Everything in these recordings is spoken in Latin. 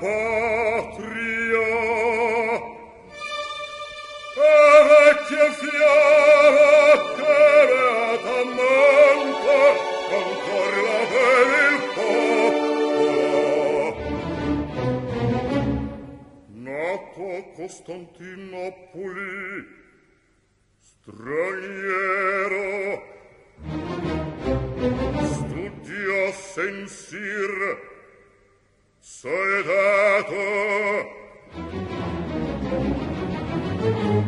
patria. E vecchia fiera che beatamente ancor la vede il popolo nato a Costantinopoli straniero studia sensir soldato!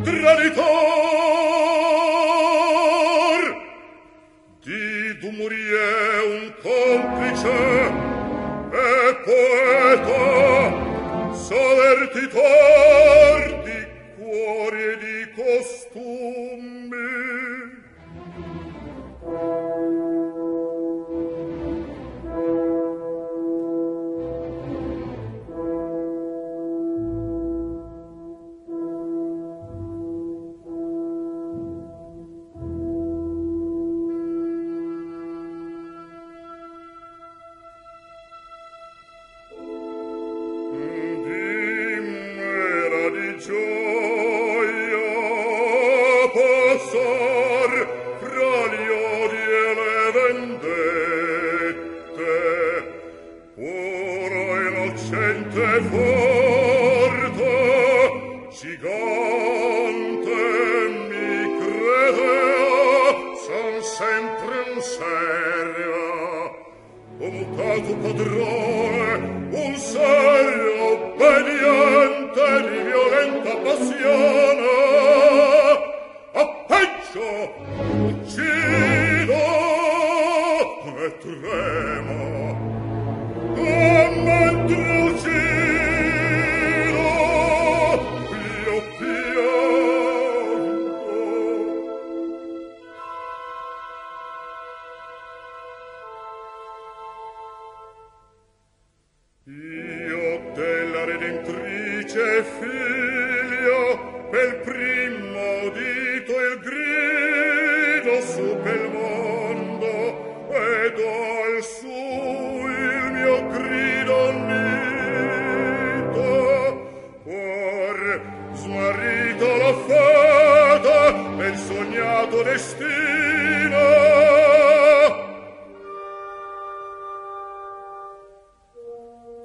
Traditor! Di Dumouriez un complice e poeta sovertitor di cuori e di costumi. e forte gigante mi credea son sempre un serio. Ho mutato padrone un serio obbediente di violenta passione. A peggio Della redentrice figlio pel primo udito il grido su pel mondo ed al su il mio grido unito. Or smarrito la fata e sognato destino.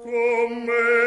Com'era